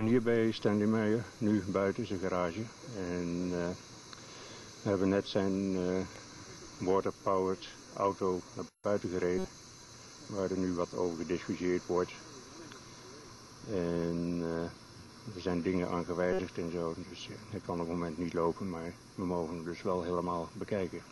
hier bij Stanley Meyer, nu buiten zijn garage. En uh, we hebben net zijn uh, water-powered auto naar buiten gereden. Waar er nu wat over gediscussieerd wordt. En uh, er zijn dingen aan gewijzigd en zo. Dus hij kan op het moment niet lopen, maar we mogen hem dus wel helemaal bekijken.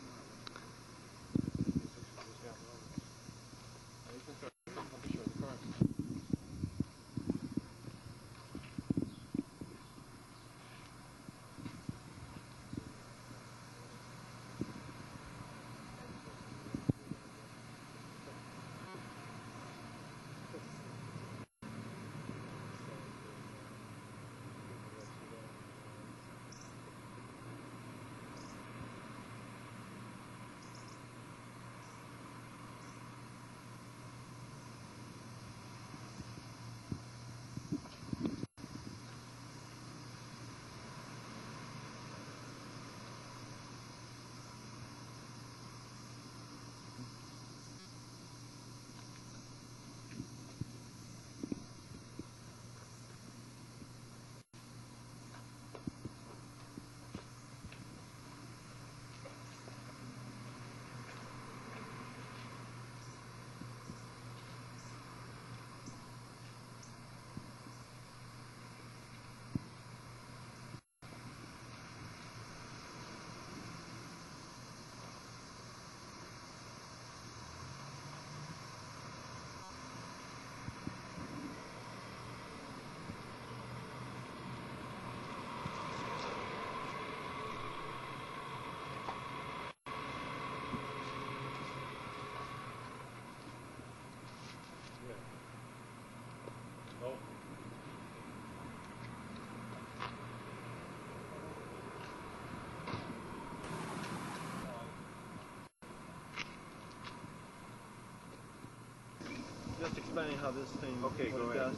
Just explaining how this thing Okay, go ahead.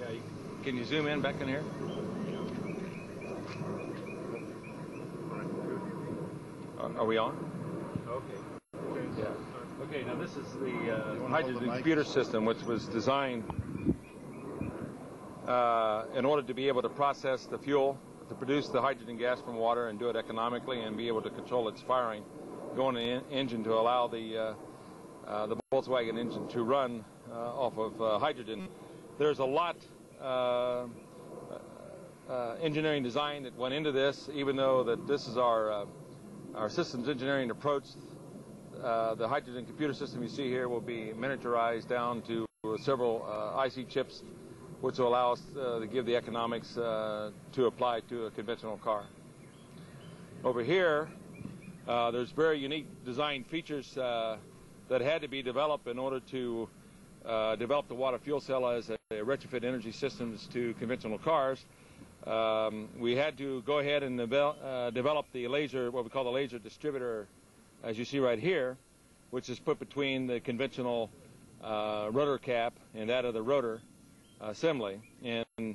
Yeah, you, can you zoom in back in here? Are, are we on? Okay. Yeah. Okay, now this is the uh, hydrogen computer system, which was designed uh, in order to be able to process the fuel, to produce the hydrogen gas from water and do it economically and be able to control its firing, going in the engine to allow the uh, uh, the Volkswagen engine to run uh, off of uh, hydrogen. There's a lot uh, uh, engineering design that went into this, even though that this is our uh, our systems engineering approach. Uh, the hydrogen computer system you see here will be miniaturized down to several uh, IC chips, which will allow us uh, to give the economics uh, to apply to a conventional car. Over here, uh, there's very unique design features uh, that had to be developed in order to uh, develop the water fuel cell as a, a retrofit energy systems to conventional cars. Um, we had to go ahead and devel- uh, develop the laser, what we call the laser distributor, as you see right here, which is put between the conventional uh, rotor cap and that of the rotor assembly. And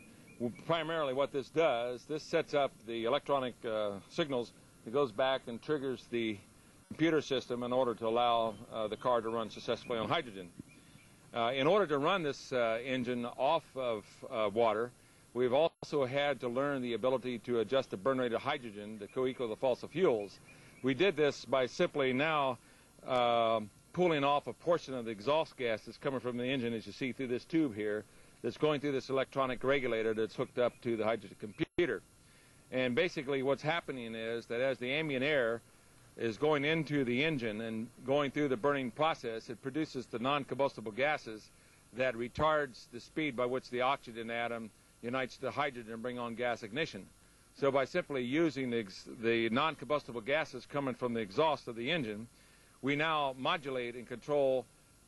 primarily what this does, this sets up the electronic uh, signals that goes back and triggers the computer system in order to allow uh, the car to run successfully on hydrogen. Uh, in order to run this uh, engine off of uh, water, we've also had to learn the ability to adjust the burn rate of hydrogen to co-equal the fossil fuels. We did this by simply now um pulling off a portion of the exhaust gas that's coming from the engine, as you see through this tube here, that's going through this electronic regulator that's hooked up to the hydrogen computer. And basically what's happening is that as the ambient air is going into the engine and going through the burning process, it produces the non-combustible gases that retards the speed by which the oxygen atom unites to hydrogen and bring on gas ignition. So by simply using the, the non-combustible gases coming from the exhaust of the engine, we now modulate and control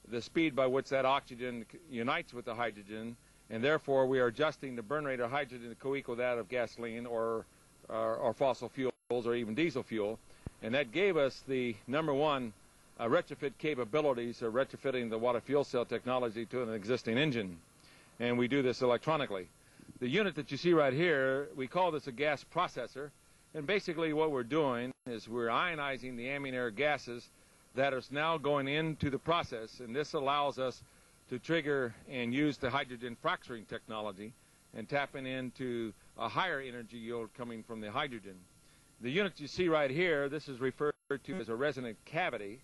the speed by which that oxygen unites with the hydrogen, and therefore we are adjusting the burn rate of hydrogen to co-equal that of gasoline or, or, or fossil fuels or even diesel fuel. And that gave us the number one uh, retrofit capabilities of retrofitting the water fuel cell technology to an existing engine. And we do this electronically. The unit that you see right here, we call this a gas processor. And basically what we're doing is we're ionizing the ambient air gases that is now going into the process. And this allows us to trigger and use the hydrogen fracturing technology and tapping into a higher energy yield coming from the hydrogen. The unit you see right here, this is referred to as a resonant cavity.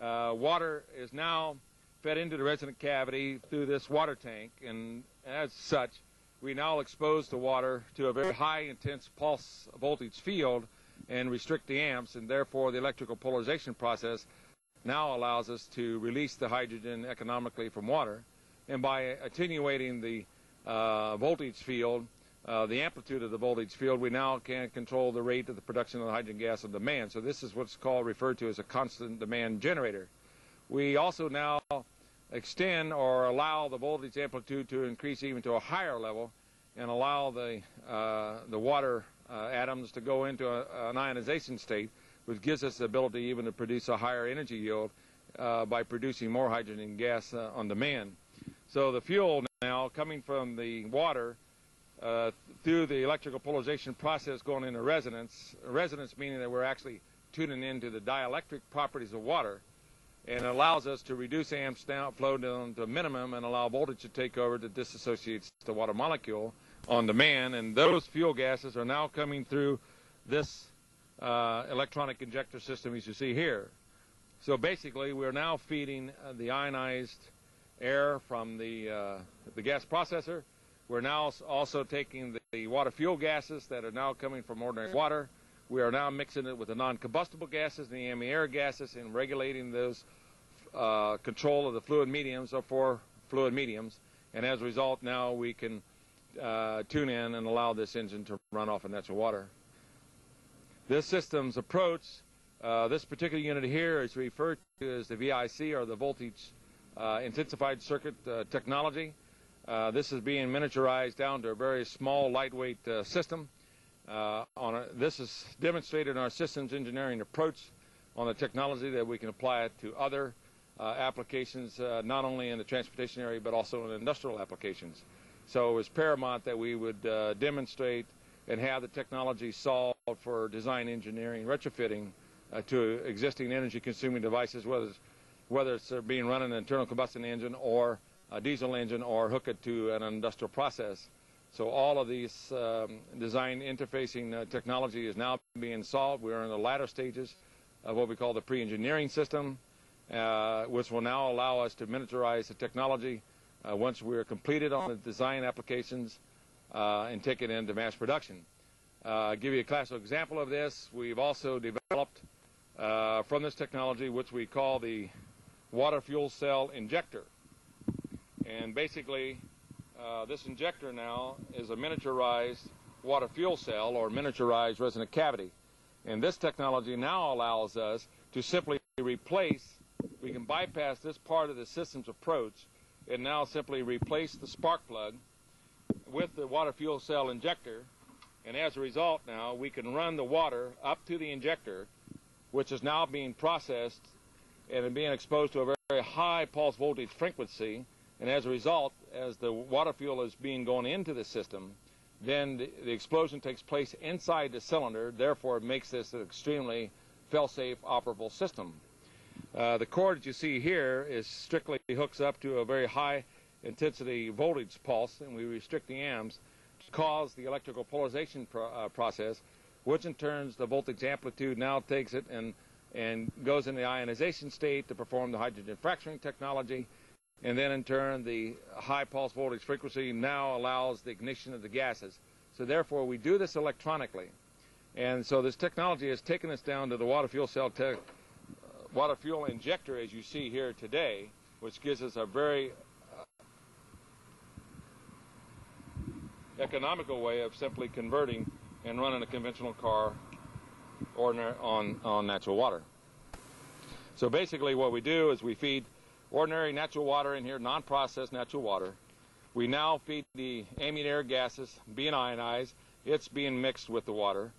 Uh, water is now fed into the resonant cavity through this water tank, and as such, we now expose the water to a very high intense pulse voltage field and restrict the amps, and therefore the electrical polarization process now allows us to release the hydrogen economically from water. And by attenuating the uh, voltage field, uh, the amplitude of the voltage field, we now can control the rate of the production of the hydrogen gas on demand. So this is what's called referred to as a constant demand generator. We also now extend or allow the voltage amplitude to increase even to a higher level and allow the, uh, the water uh, atoms to go into a, an ionization state, which gives us the ability even to produce a higher energy yield uh, by producing more hydrogen gas uh, on demand. So the fuel now coming from the water through the electrical polarization process going into resonance, resonance meaning that we're actually tuning into the dielectric properties of water, and allows us to reduce amps down, flow down to a minimum and allow voltage to take over that disassociates the water molecule on demand. And those fuel gases are now coming through this uh, electronic injector system as you see here. So basically, we're now feeding uh, the ionized air from the, uh, the gas processor. We're now also taking the, water fuel gases that are now coming from ordinary water we are now mixing it with the non-combustible gases and the ambient air gases and regulating those uh, control of the fluid mediums or for fluid mediums. And as a result, now we can uh, tune in and allow this engine to run off of natural water. This system's approach, uh, this particular unit here is referred to as the VIC or the voltage uh, intensified circuit uh, technology. Uh, this is being miniaturized down to a very small, lightweight system. Uh, on a, this is demonstrated in our systems engineering approach on the technology that we can apply it to other uh, applications, uh, not only in the transportation area but also in industrial applications. So it was paramount that we would uh, demonstrate and have the technology solved for design engineering, retrofitting uh, to existing energy-consuming devices, whether it's, whether it's being run in an internal combustion engine or a diesel engine or hook it to an industrial process. So all of these um, design interfacing uh, technology is now being solved. We are in the latter stages of what we call the pre-engineering system, uh, which will now allow us to miniaturize the technology uh, once we're completed on the design applications uh, and take it into mass production. Uh, I'll give you a classical example of this. We've also developed uh, from this technology, which we call the water fuel cell injector. And basically, uh, this injector now is a miniaturized water fuel cell or miniaturized resonant cavity. And this technology now allows us to simply replace, we can bypass this part of the system's approach and now simply replace the spark plug with the water fuel cell injector. And as a result now, we can run the water up to the injector, which is now being processed and being exposed to a very high pulse voltage frequency and as a result, as the water fuel is being going into the system, then the, the explosion takes place inside the cylinder. Therefore, it makes this an extremely fail-safe operable system. Uh, the cord that you see here is strictly hooks up to a very high intensity voltage pulse, and we restrict the amps to cause the electrical polarization pro uh, process, which in turn the voltage amplitude now takes it and and goes in the ionization state to perform the hydrogen fracturing technology and then in turn the high pulse voltage frequency now allows the ignition of the gases. So therefore we do this electronically. And so this technology has taken us down to the water fuel cell uh, water fuel injector as you see here today, which gives us a very uh, economical way of simply converting and running a conventional car ordinary on, on natural water. So basically what we do is we feed ordinary natural water in here, non-processed natural water. We now feed the ambient air gases being ionized. It's being mixed with the water.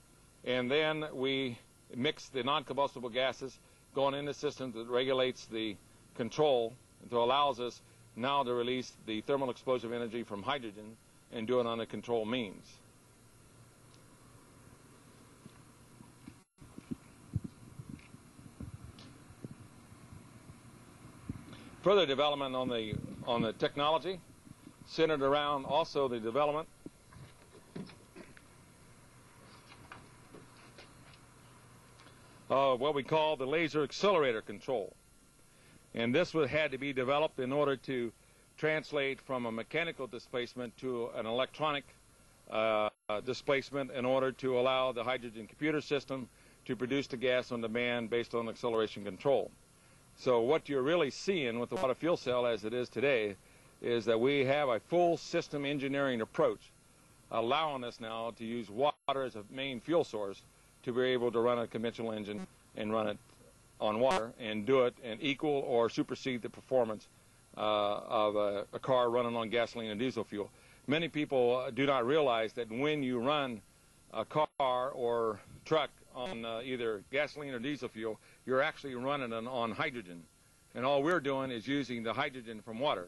And then we mix the non-combustible gases going in the system that regulates the control and so allows us now to release the thermal explosive energy from hydrogen and do it on a control means. Further development on the on the technology, centered around also the development of what we call the laser accelerator control. And this had to be developed in order to translate from a mechanical displacement to an electronic uh, displacement in order to allow the hydrogen computer system to produce the gas on demand based on acceleration control. So what you're really seeing with the water fuel cell as it is today is that we have a full system engineering approach allowing us now to use water as a main fuel source to be able to run a conventional engine and run it on water and do it and equal or supersede the performance uh, of a, a, car running on gasoline and diesel fuel. Many people do not realize that when you run a car or truck on uh, either gasoline or diesel fuel, you're actually running on hydrogen. And all we're doing is using the hydrogen from water.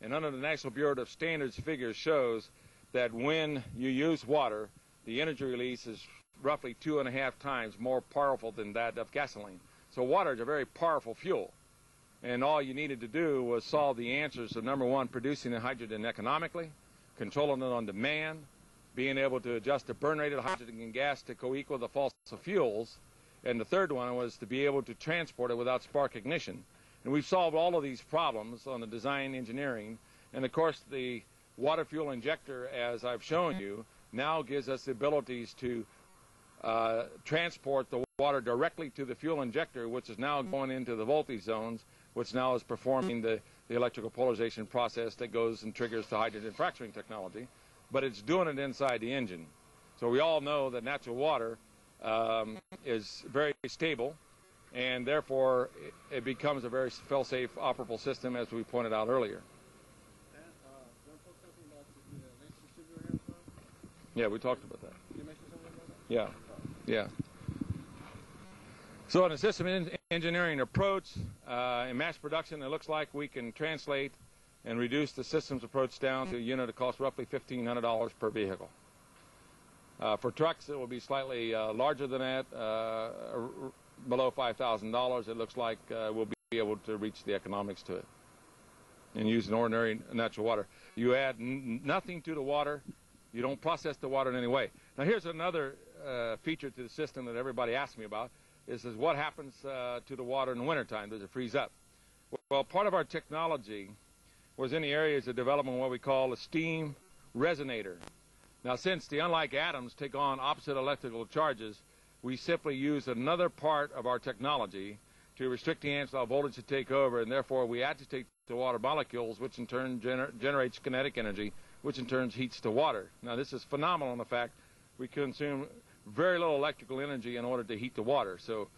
And under the National Bureau of Standards figures shows that when you use water, the energy release is roughly two and a half times more powerful than that of gasoline. So water is a very powerful fuel. And all you needed to do was solve the answers of number one, producing the hydrogen economically, controlling it on demand, being able to adjust the burn rate of hydrogen gas to co-equal the fossil fuels, and the third one was to be able to transport it without spark ignition. And we've solved all of these problems on the design engineering. And of course, the water fuel injector, as I've shown you, now gives us the abilities to uh, transport the water directly to the fuel injector, which is now going into the voltage zones, which now is performing the, the electrical polarization process that goes and triggers the hydrogen fracturing technology. But it's doing it inside the engine. So we all know that natural water um, is very stable, and therefore it, becomes a very fail-safe, operable system, as we pointed out earlier. Yeah, we talked about that. Yeah. Yeah. So in a system en engineering approach, uh, in mass production, it looks like we can translate and reduce the systems approach down to a unit that costs roughly $1,500 per vehicle. Uh, for trucks, it will be slightly uh, larger than that, uh, below $5,000. It looks like uh, we'll be able to reach the economics to it and use an ordinary natural water. You add nothing to the water. You don't process the water in any way. Now here's another uh, feature to the system that everybody asks me about is, is what happens uh, to the water in the wintertime? Does it freeze up? Well, part of our technology was in the areas of development what we call a steam resonator. Now, since the unlike atoms take on opposite electrical charges, we simply use another part of our technology to restrict the Angstrom voltage to take over, and therefore we agitate the water molecules, which in turn gener generates kinetic energy, which in turn heats the water. Now, this is phenomenal in the fact we consume very little electrical energy in order to heat the water. So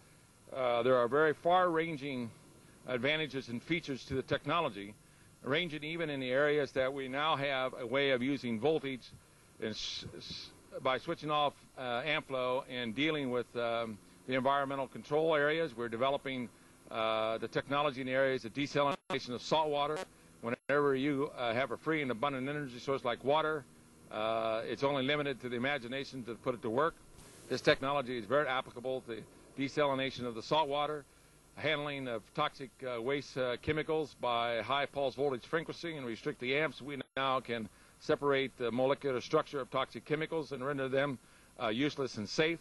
uh, there are very far-ranging advantages and features to the technology, ranging even in the areas that we now have a way of using voltage by switching off uh, amp flow and dealing with um, the environmental control areas. We're developing uh, the technology in the areas of desalination of salt water. Whenever you uh, have a free and abundant energy source like water, it's only limited to the imagination to put it to work. This technology is very applicable to desalination of the salt water, handling of toxic uh, waste uh, chemicals by high pulse voltage frequency and restrict the amps. We now can separate the molecular structure of toxic chemicals and render them uh, useless and safe.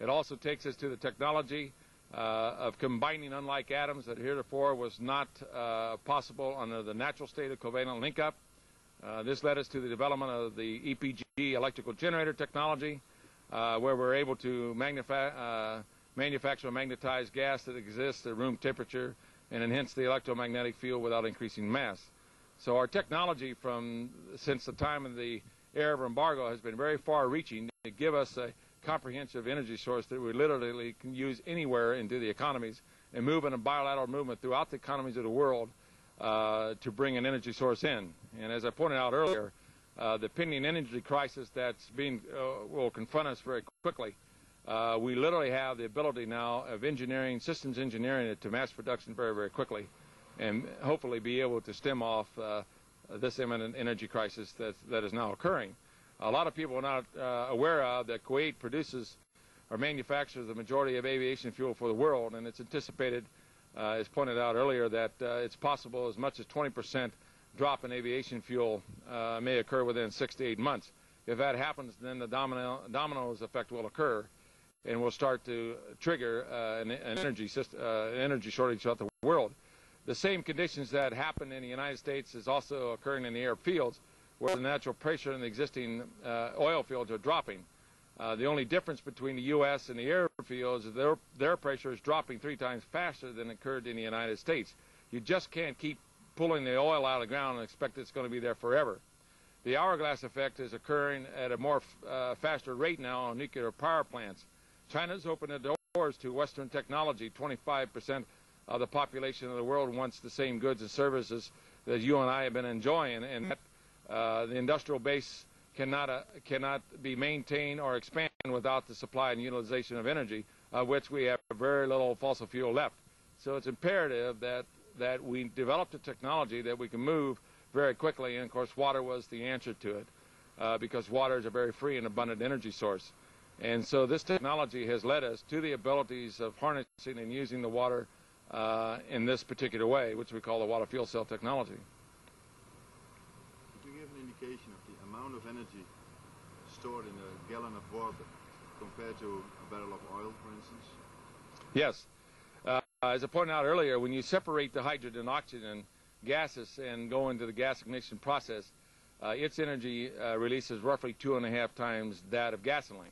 It also takes us to the technology uh, of combining unlike atoms that heretofore was not uh, possible under the natural state of covalent link-up. Uh, this led us to the development of the EPG electrical generator technology, uh, where we're able to uh, manufacture a magnetized gas that exists at room temperature and enhance the electromagnetic field without increasing mass. So our technology from since the time of the era of embargo has been very far-reaching to give us a comprehensive energy source that we literally can use anywhere into the economies and move in a bilateral movement throughout the economies of the world uh, to bring an energy source in. And as I pointed out earlier, uh, the pending energy crisis that's being uh, will confront us very quickly. Uh, we literally have the ability now of engineering, systems engineering it to mass production very, very quickly, and hopefully be able to stem off uh, this imminent energy crisis that that is now occurring. A lot of people are not uh, aware of that Kuwait produces or manufactures the majority of aviation fuel for the world, and it's anticipated uh, as pointed out earlier, that uh, it's possible as much as 20% drop in aviation fuel uh, may occur within six to eight months. If that happens, then the domino, dominoes effect will occur, and will start to trigger uh, an, an, energy system, energy shortage throughout the world. The same conditions that happen in the United States is also occurring in the Arab fields, where the natural pressure in the existing uh, oil fields are dropping. Uh, the only difference between the U.S. and the Arab fields is their, their pressure is dropping three times faster than occurred in the United States. You just can't keep pulling the oil out of the ground and expect it's going to be there forever. The hourglass effect is occurring at a more uh, faster rate now on nuclear power plants. China's opened the doors to Western technology. 25% of the population of the world wants the same goods and services that you and I have been enjoying, and that uh, the industrial base cannot uh, cannot be maintained or expand without the supply and utilization of energy, of which we have very little fossil fuel left. So it's imperative that that we develop the technology that we can move very quickly, and of course water was the answer to it, uh, because water is a very free and abundant energy source. And so this technology has led us to the abilities of harnessing and using the water uh, in this particular way, which we call the water fuel cell technology. Could you give an indication of the amount of energy stored in a gallon of water compared to a barrel of oil, for instance? Yes. Uh, as I pointed out earlier, when you separate the hydrogen and oxygen gases and go into the gas ignition process, uh, its energy uh, release is roughly two and a half times that of gasoline.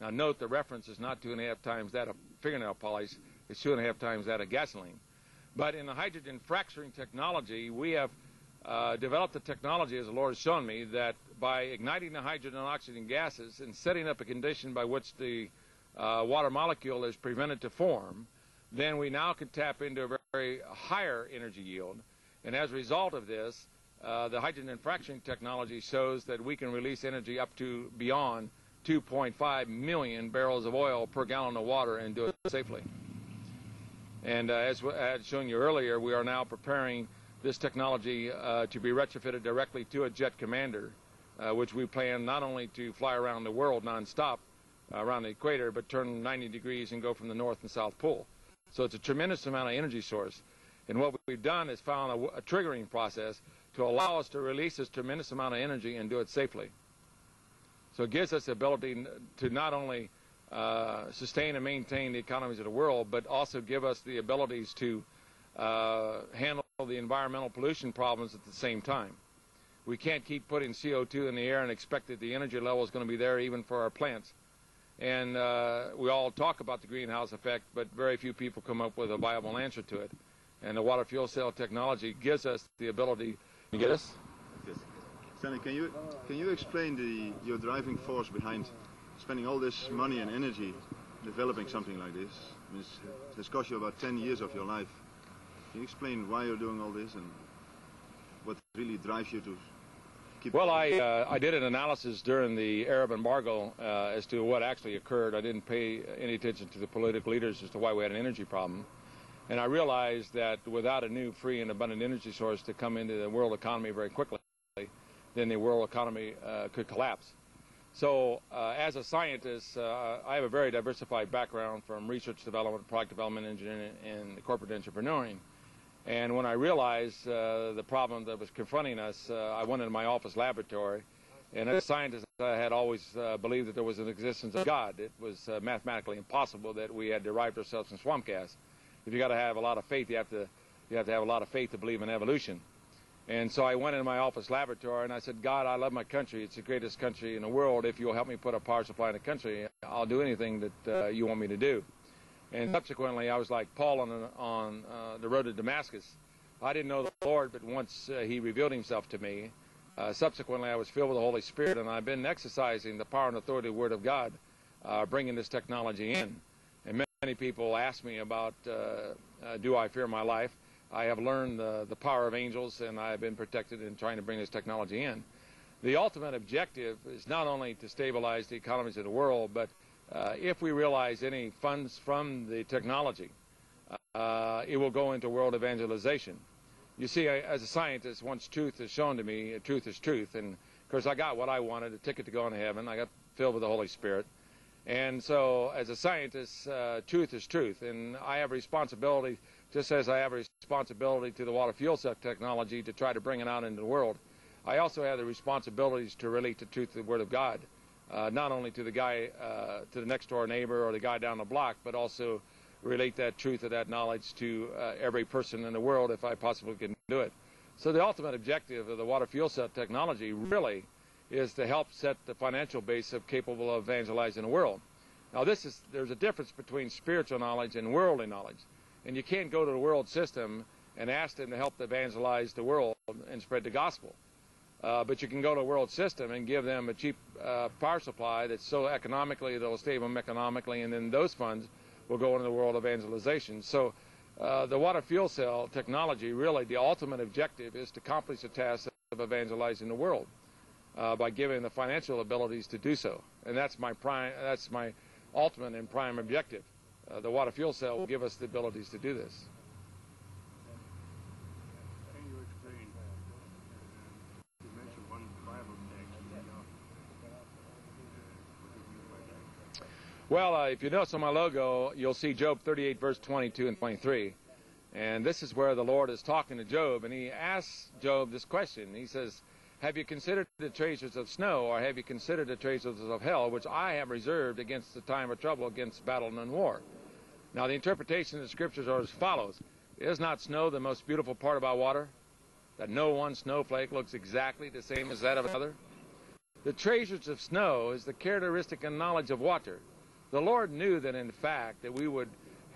Now note the reference is not two and a half times that of fingernail polish, it's two and a half times that of gasoline. But in the hydrogen fracturing technology, we have uh, developed the technology, as the Lord has shown me, that by igniting the hydrogen and oxygen gases and setting up a condition by which the uh, water molecule is prevented to form, then we now can tap into a very higher energy yield. And as a result of this, uh, the hydrogen fracturing technology shows that we can release energy up to beyond 2.5 million barrels of oil per gallon of water and do it safely. And uh, as had shown you earlier, we are now preparing this technology uh, to be retrofitted directly to a jet commander, uh, which we plan not only to fly around the world nonstop uh, around the equator, but turn 90 degrees and go from the North and South Pole. So it's a tremendous amount of energy source. And what we've done is found a, a triggering process to allow us to release this tremendous amount of energy and do it safely. So it gives us the ability to not only uh, sustain and maintain the economies of the world, but also give us the abilities to uh, handle the environmental pollution problems at the same time. We can't keep putting CO2 in the air and expect that the energy level is going to be there even for our plants. And uh, we all talk about the greenhouse effect, but very few people come up with a viable answer to it. And the water fuel cell technology gives us the ability. You get us? Yes. Stanley, can you can you explain the your driving force behind spending all this money and energy developing something like this? I mean, it's, it's cost you about 10 years of your life. Can you explain why you're doing all this and what really drives you to keep? Well, I uh, I did an analysis during the Arab embargo uh, as to what actually occurred. I didn't pay any attention to the political leaders as to why we had an energy problem. And I realized that without a new free and abundant energy source to come into the world economy very quickly, then the world economy uh, could collapse. So uh, as a scientist, uh, I have a very diversified background from research development, product development, engineering, and corporate entrepreneuring. And when I realized uh, the problem that was confronting us, uh, I went into my office laboratory. And as a scientist, I had always uh, believed that there was an existence of God. It was mathematically impossible that we had derived ourselves from swamp gas. If you got to have a lot of faith, you have to you have to have a lot of faith to believe in evolution. And so I went into my office laboratory and I said, God, I love my country. It's the greatest country in the world. If you'll help me put a power supply in the country, I'll do anything that uh, you want me to do. And subsequently, I was like Paul on, on uh, the road to Damascus. I didn't know the Lord, but once uh, he revealed himself to me, uh, subsequently I was filled with the Holy Spirit, and I've been exercising the power and authority of the Word of God, uh, bringing this technology in. And many people ask me about, uh, do I fear my life? I have learned the, the power of angels, and I have been protected in trying to bring this technology in. The ultimate objective is not only to stabilize the economies of the world, but uh, if we realize any funds from the technology, uh, it will go into world evangelization. You see, I, as a scientist, once truth is shown to me, truth is truth. And, of course, I got what I wanted, a ticket to go into heaven. I got filled with the Holy Spirit. And so, as a scientist, uh, truth is truth. And I have responsibility just as I have a responsibility to the water fuel cell technology to try to bring it out into the world, I also have the responsibilities to relate the truth of the Word of God, uh, not only to the guy, uh, to the next door neighbor or the guy down the block, but also relate that truth or that knowledge to uh, every person in the world if I possibly can do it. So the ultimate objective of the water fuel cell technology really is to help set the financial base of capable of evangelizing the world. Now this is there's a difference between spiritual knowledge and worldly knowledge. And you can't go to the world system and ask them to help evangelize the world and spread the gospel. Uh, but you can go to a world system and give them a cheap uh, power supply that's so economically they'll save them economically, and then those funds will go into the world evangelization. So uh, the water fuel cell technology, really, the ultimate objective is to accomplish the task of evangelizing the world uh, by giving the financial abilities to do so. And that's my prime, that's my ultimate and prime objective. Uh, the water fuel cell will give us the abilities to do this. Well, uh, if you notice on my logo, you'll see Job 38, verse 22 and 23. And this is where the Lord is talking to Job, and he asks Job this question. He says, Have you considered the treasures of snow, or have you considered the treasures of hell, which I have reserved against the time of trouble, against battle and war? Now, the interpretation of the scriptures are as follows Is not snow the most beautiful part about water? That no one snowflake looks exactly the same as that of another? The treasures of snow is the characteristic and knowledge of water. The Lord knew that, in fact, that we would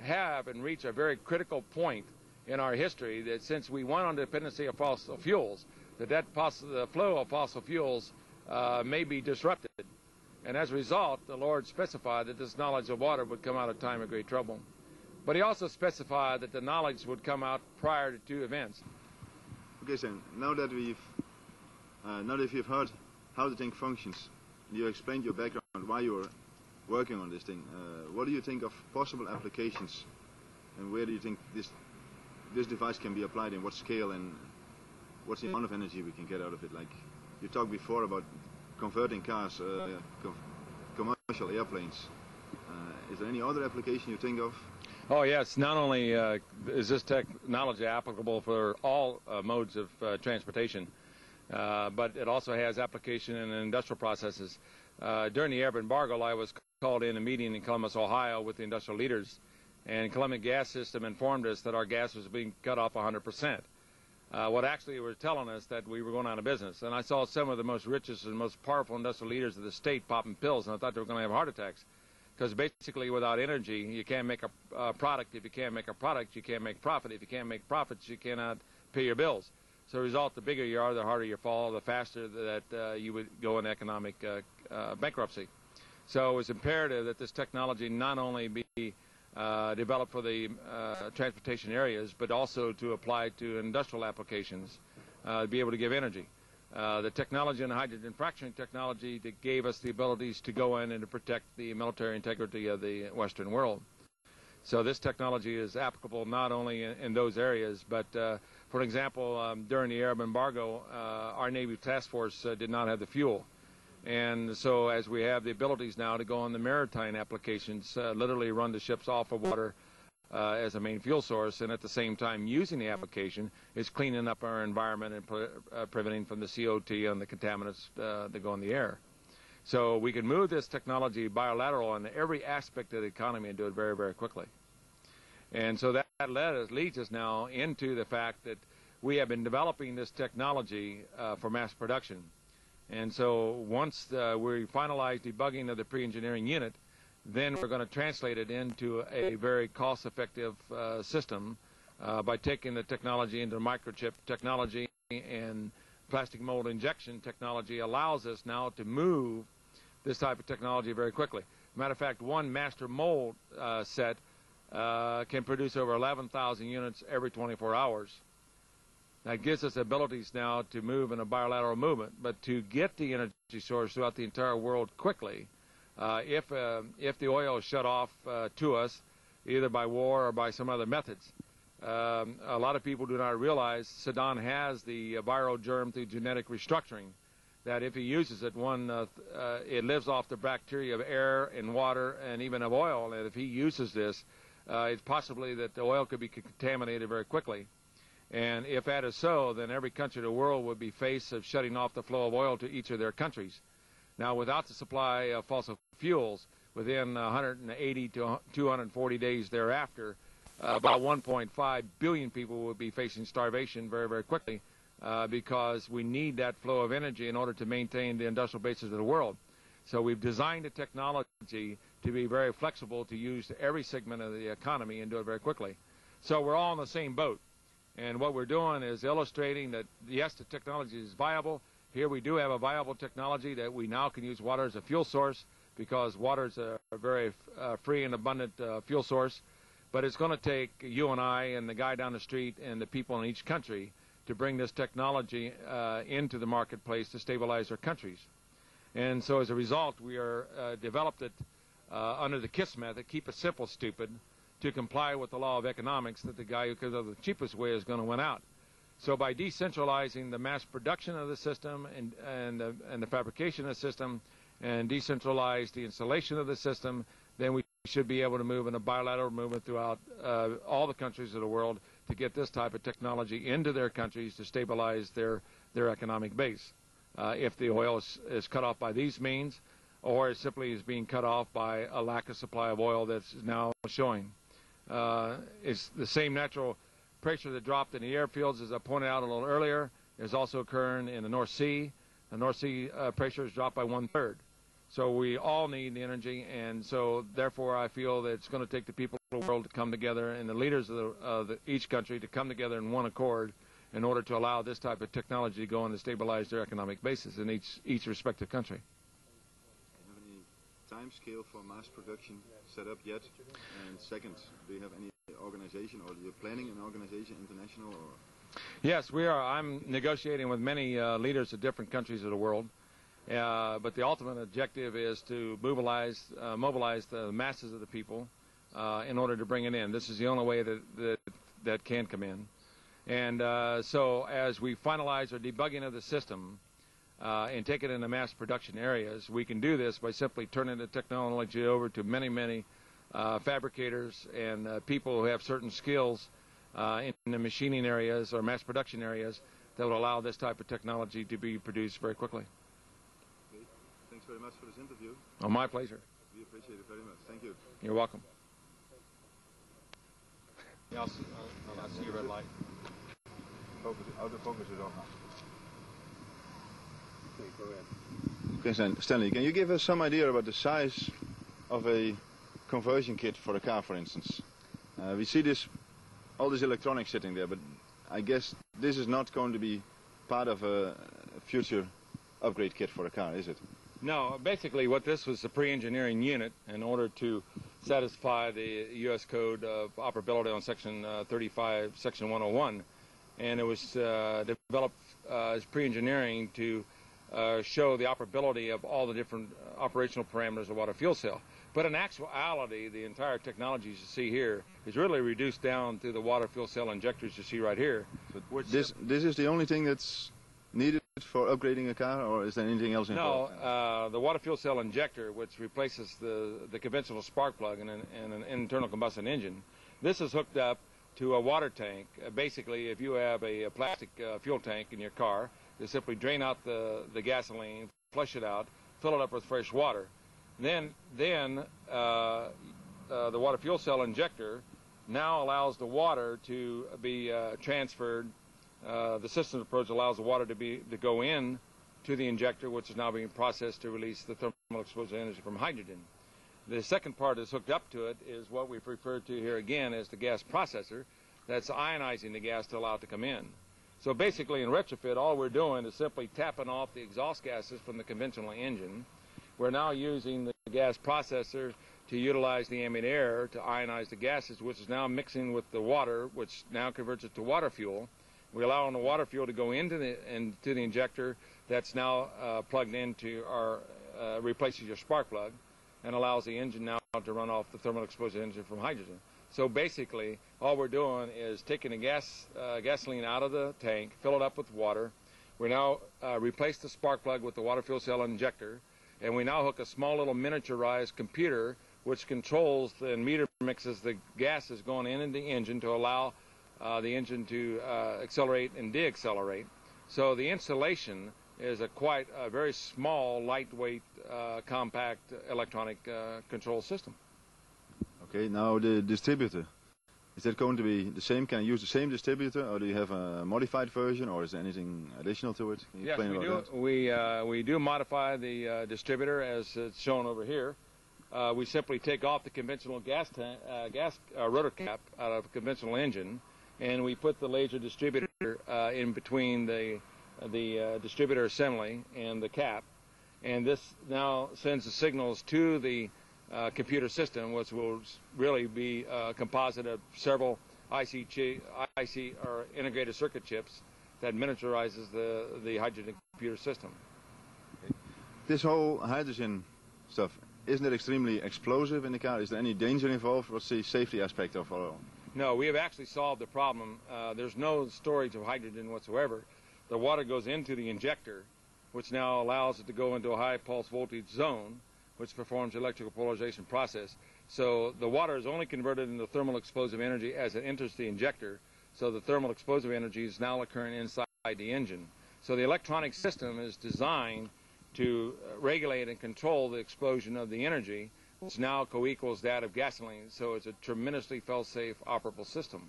have and reach a very critical point in our history that since we went on dependency of fossil fuels, that, that the flow of fossil fuels uh, may be disrupted. And as a result, the Lord specified that this knowledge of water would come out of time of great trouble. But he also specified that the knowledge would come out prior to two events. Okay, Sam. Now that we've uh, now that you've heard how the thing functions, you explained your background, why you're working on this thing, uh, what do you think of possible applications, and where do you think this this device can be applied in what scale and what's the amount of energy we can get out of it? Like you talked before about converting cars, uh, com commercial airplanes. Uh, is there any other application you think of? Oh yes, not only uh, is this technology applicable for all uh, modes of uh, transportation, uh, but it also has application in industrial processes. During the Arab embargo, I was called in a meeting in Columbus, Ohio with the industrial leaders, and Columbia Gas System informed us that our gas was being cut off 100 percent uh, what actually were telling us that we were going out of business. And I saw some of the most richest and most powerful industrial leaders of the state popping pills, and I thought they were going to have heart attacks. Because basically, without energy, you can't make a uh, product. If you can't make a product, you can't make profit. If you can't make profits, you cannot pay your bills. So, result, the bigger you are, the harder you fall, the faster that uh, you would go in economic uh, uh, bankruptcy. So, it was imperative that this technology not only be uh, developed for the uh, transportation areas, but also to apply to industrial applications uh, to be able to give energy. Uh, the technology and hydrogen fracturing technology that gave us the abilities to go in and to protect the military integrity of the Western world. So this technology is applicable not only in, in those areas, but uh, for example, um, during the Arab embargo, uh, our Navy task force did not have the fuel. And so as we have the abilities now to go on the maritime applications, uh, literally run the ships off of water uh, as a main fuel source, and at the same time using the application is cleaning up our environment and pre uh, preventing from the CO2 and the contaminants uh, that go in the air. So we can move this technology bilateral on every aspect of the economy and do it very, very quickly. And so that, that led us, leads us now into the fact that we have been developing this technology uh, for mass production. And so once uh, we finalize debugging of the pre-engineering unit, then we're going to translate it into a very cost-effective uh, system uh, by taking the technology into microchip technology and plastic mold injection technology allows us now to move this type of technology very quickly. Matter of fact, one master mold uh, set uh, can produce over 11,000 units every 24 hours. That gives us abilities now to move in a bilateral movement, but to get the energy source throughout the entire world quickly, uh, if uh, if the oil is shut off uh, to us, either by war or by some other methods. Um, a lot of people do not realize Saddam has the viral germ through genetic restructuring. That if he uses it, one uh, uh, it lives off the bacteria of air and water and even of oil. And if he uses this, uh, it's possibly that the oil could be contaminated very quickly. And if that is so, then every country in the world would be faced of shutting off the flow of oil to each of their countries. Now, without the supply of fossil fuels, within 180 to 240 days thereafter, uh, about 1.5 billion people would be facing starvation very, very quickly uh, because we need that flow of energy in order to maintain the industrial basis of the world. So we've designed a technology to be very flexible to use every segment of the economy and do it very quickly. So we're all in the same boat. And what we're doing is illustrating that, yes, the technology is viable. Here we do have a viable technology that we now can use water as a fuel source because water is a, very uh, free and abundant uh, fuel source. But it's going to take you and I and the guy down the street and the people in each country to bring this technology uh, into the marketplace to stabilize their countries. And so as a result, we are uh, developed it uh, under the KISS method, keep it simple, stupid, to comply with the law of economics that the guy who comes the cheapest way is going to win out. So by decentralizing the mass production of the system and, and, uh, and the fabrication of the system and decentralize the installation of the system, then we should be able to move in a bilateral movement throughout uh, all the countries of the world to get this type of technology into their countries to stabilize their, their economic base. Uh, if the oil is, is cut off by these means, or simply is being cut off by a lack of supply of oil that's now showing. Uh, it's the same natural pressure that dropped in the Arab fields, as I pointed out a little earlier, is also occurring in the North Sea. The North Sea uh, pressure has dropped by one third. So we all need the energy, and so therefore I feel that it's going to take the people of the world to come together and the leaders of, the, of the, each country to come together in one accord in order to allow this type of technology to go and to stabilize their economic basis in each, each respective country. Do you have any time scale for mass production set up yet? And second, do you have any organization or are you're planning an organization international or? Yes, we are. I'm negotiating with many uh, leaders of different countries of the world. Uh, but the ultimate objective is to mobilize, uh, mobilize the masses of the people uh, in order to bring it in. This is the only way that that, that can come in. And uh, so as we finalize our debugging of the system uh, and take it into mass production areas, we can do this by simply turning the technology over to many, many uh, fabricators and people who have certain skills in the machining areas or mass production areas that will allow this type of technology to be produced very quickly. Thanks very much for this interview. Oh, my pleasure. We appreciate it very much. Thank you. You're welcome. Yeah, I'll see, I'll, I'll see red light. Focus, autofocus is on now. Okay, go ahead. Okay, Stanley, can you give us some idea about the size of a conversion kit for a car, for instance? Uh, we see this, all this electronics sitting there, but I guess this is not going to be part of a future upgrade kit for a car, is it? No, basically what this was a pre-engineering unit in order to satisfy the U.S. Code of Operability on Section uh, 35, Section 101. And it was uh, developed uh, as pre-engineering to uh, show the operability of all the different uh, operational parameters of water fuel cell. But in actuality, the entire technology you see here is really reduced down to the water fuel cell injectors you see right here. this, this is the only thing that's needed for upgrading a car, or is there anything else involved? No, uh, the water fuel cell injector, which replaces the, the conventional spark plug in an, in an internal combustion engine, this is hooked up to a water tank. Uh, basically, if you have a, a plastic uh, fuel tank in your car, you simply drain out the, the gasoline, flush it out, fill it up with fresh water. Then, then uh, uh, the water fuel cell injector now allows the water to be uh, transferred uh, the systems approach allows the water to be to go in to the injector, which is now being processed to release the thermal explosive energy from hydrogen. The second part that's hooked up to it is what we've referred to here again as the gas processor that's ionizing the gas to allow it to come in. So basically in retrofit, all we're doing is simply tapping off the exhaust gases from the conventional engine. We're now using the gas processor to utilize the ambient air to ionize the gases, which is now mixing with the water, which now converts it to water fuel. We allow the water fuel to go into the into the injector that's now uh, plugged into our uh, replaces your spark plug and allows the engine now to run off the thermal explosive engine from hydrogen. So basically, all we're doing is taking the gas uh, gasoline out of the tank, fill it up with water. We now uh, replace the spark plug with the water fuel cell injector, and we now hook a small little miniaturized computer which controls and meter mixes the gases going in the engine to allow uh, the engine to uh, accelerate and deaccelerate. So the installation is a quite a very small, lightweight, uh, compact electronic uh, control system. Okay, now the distributor. Is that going to be the same? Can I use the same distributor, or do you have a modified version, or is there anything additional to it? Can you yes, explain we about do. We uh, we do modify the uh, distributor as it's shown over here. Uh, we simply take off the conventional gas tank, uh, gas uh, rotor cap out of a conventional engine, and we put the laser distributor uh, in between the the distributor assembly and the cap, and this now sends the signals to the uh, computer system, which will really be a composite of several IC, IC or integrated circuit chips that miniaturizes the, the hydrogen computer system. This whole hydrogen stuff, isn't it extremely explosive in the car? Is there any danger involved? What's the safety aspect of it No, we have actually solved the problem. Uh, there's no storage of hydrogen whatsoever. The water goes into the injector, which now allows it to go into a high pulse voltage zone, which performs electrical polarization process. So the water is only converted into thermal explosive energy as it enters the injector. So the thermal explosive energy is now occurring inside the engine. So the electronic system is designed to regulate and control the explosion of the energy, which now co-equals that of gasoline. So it's a tremendously fail-safe operable system.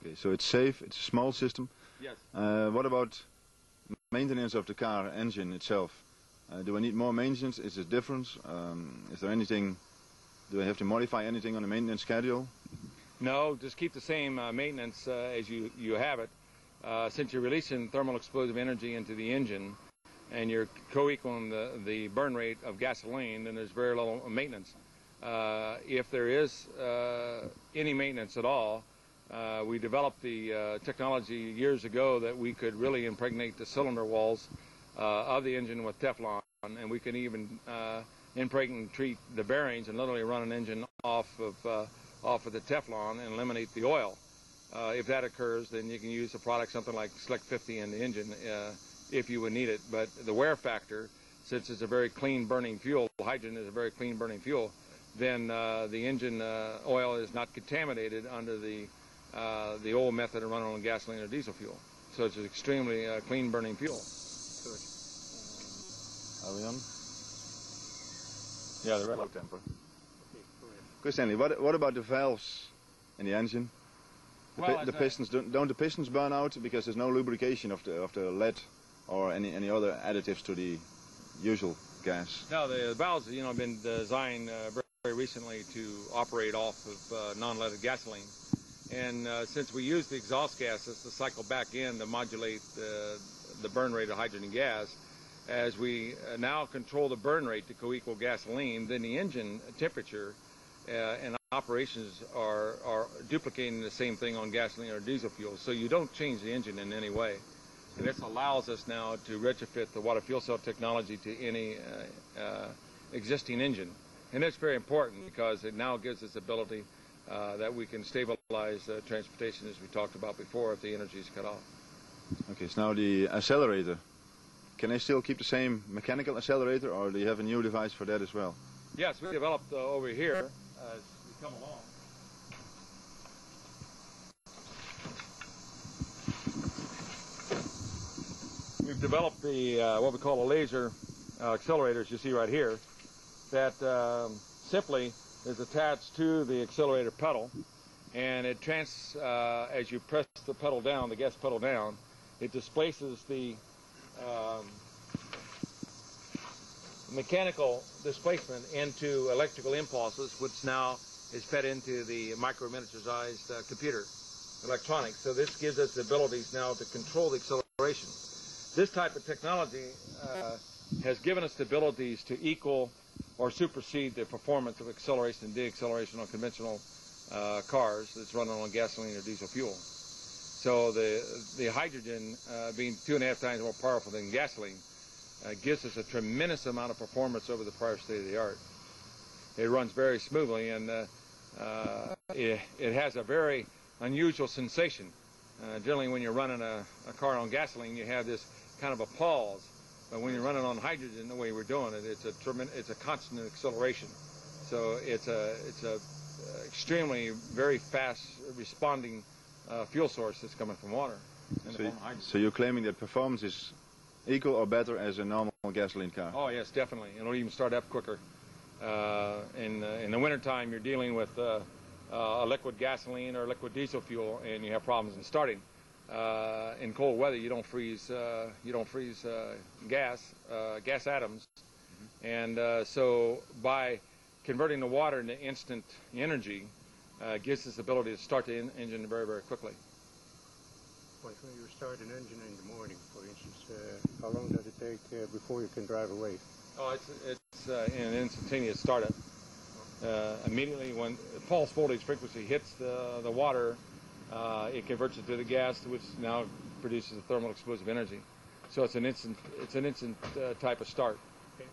Okay, so it's safe, it's a small system. Yes. Uh, what about maintenance of the car engine itself? Uh, do I need more maintenance? Is there difference? Um, is there anything, do I have to modify anything on the maintenance schedule? No, just keep the same uh, maintenance uh, as you, you have it. Uh, since you're releasing thermal explosive energy into the engine and you're co-equaling the, the burn rate of gasoline, then there's very little maintenance. Uh, if there is uh, any maintenance at all, we developed the technology years ago that we could really impregnate the cylinder walls uh, of the engine with Teflon, and we can even uh, impregnate and treat the bearings and literally run an engine off of uh, off of the Teflon and eliminate the oil. Uh, if that occurs, then you can use a product something like Slick 50 in the engine uh, if you would need it. But the wear factor, since it's a very clean burning fuel, hydrogen is a very clean burning fuel, then uh, the engine oil is not contaminated under the the old method of running on gasoline or diesel fuel. So it's an extremely clean burning fuel. Are we on? Yeah, the red low temper. Okay, Stanley, what, what about the valves in the engine? The, well, pi the pistons don't, don't, the pistons burn out because there's no lubrication of the of the lead or any any other additives to the usual gas. No, the valves you know have been designed uh, very, very, recently to operate off of uh, non-leaded gasoline, and uh, since we use the exhaust gases to cycle back in to modulate the the burn rate of hydrogen gas, as we uh, now control the burn rate to co-equal gasoline, then the engine temperature uh, and operations are, are duplicating the same thing on gasoline or diesel fuel. So you don't change the engine in any way. And this allows us now to retrofit the water fuel cell technology to any uh, uh, existing engine. And that's very important because it now gives us ability uh, that we can stabilize transportation as we talked about before if the energy is cut off. Okay, so now the accelerator can I still keep the same mechanical accelerator, or do you have a new device for that as well? Yes, we developed uh, over here as we come along. We've developed the uh, what we call a laser uh, accelerator, as you see right here, that um, simply is attached to the accelerator pedal, and it trans uh, as you press the pedal down, the gas pedal down, it displaces the um, mechanical displacement into electrical impulses, which now is fed into the micro miniaturized uh, computer electronics. So this gives us the abilities now to control the acceleration. This type of technology uh, has given us the abilities to equal or supersede the performance of acceleration and deacceleration on conventional uh, cars that's running on gasoline or diesel fuel. So the, the hydrogen, uh, being two and a half times more powerful than gasoline, uh, gives us a tremendous amount of performance over the prior state of the art. It runs very smoothly and uh, uh it, it, has a very unusual sensation. Uh, generally, when you're running a, a, car on gasoline, you have this kind of a pause. But when you're running on hydrogen, the way we're doing it, it's a it's a constant acceleration. So it's a it's a extremely very fast responding uh, fuel source that's coming from water. So, so you're claiming that performance is equal or better as a normal gasoline car? Oh yes, definitely. It'll even start up quicker. Uh, in uh, in the wintertime, you're dealing with uh, uh, a liquid gasoline or liquid diesel fuel, and you have problems in starting. Uh, in cold weather, you don't freeze uh, you don't freeze uh, gas uh, gas atoms, and uh, so by converting the water into instant energy, uh, gives us the ability to start the en- engine very very quickly. Like when you start an engine in the morning, for instance, uh, how long does it take uh, before you can drive away? Oh, it's it's uh, an instantaneous startup. Uh, immediately when pulse voltage frequency hits the the water, uh, it converts it to the gas, which now produces a thermal explosive energy. So it's an instant it's an instant uh, type of start. Okay.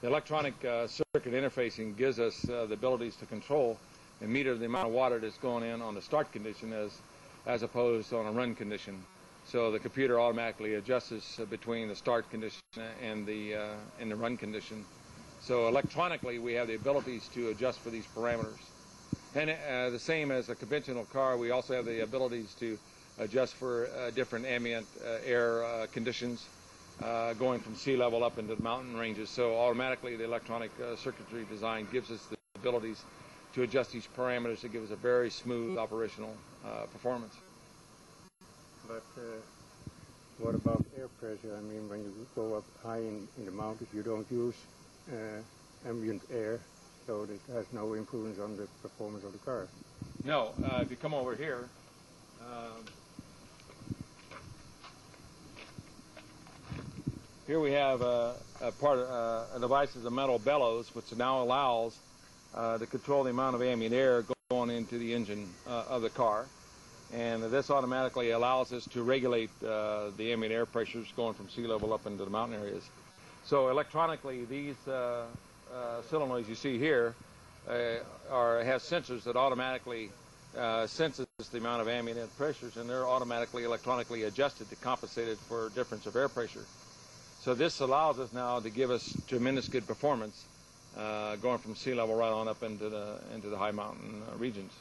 The electronic uh, circuit interfacing gives us uh, the abilities to control and meter the amount of water that's going in on the start condition as as opposed to on a run condition. So the computer automatically adjusts between the start condition and the uh, and the run condition. So electronically, we have the abilities to adjust for these parameters. And uh, the same as a conventional car, we also have the abilities to adjust for uh, different ambient uh, air uh, conditions, uh, going from sea level up into the mountain ranges. So automatically, the electronic uh, circuitry design gives us the abilities to adjust these parameters to give us a very smooth operational uh, performance. But uh, what about air pressure? I mean, when you go up high in, in the mountains, you don't use uh, ambient air, so it has no influence on the performance of the car. No, uh, if you come over here, um, here we have a, a part, uh, a device is a metal bellows, which now allows uh, to control the amount of ambient air going into the engine uh, of the car. And this automatically allows us to regulate uh, the ambient air pressures going from sea level up into the mountain areas. So electronically, these uh, uh, solenoids you see here uh, are have sensors that automatically senses the amount of ambient pressures, and they're automatically electronically adjusted to compensate it for difference of air pressure. So this allows us now to give us tremendous good performance, going from sea level right on up into the into the high mountain uh, regions.